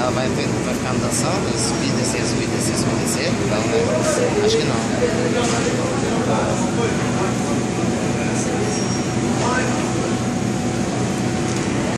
Ela vai, vai ficar dançando, subir, descer, subir, descer, subir, descer? Então, né? Acho que não.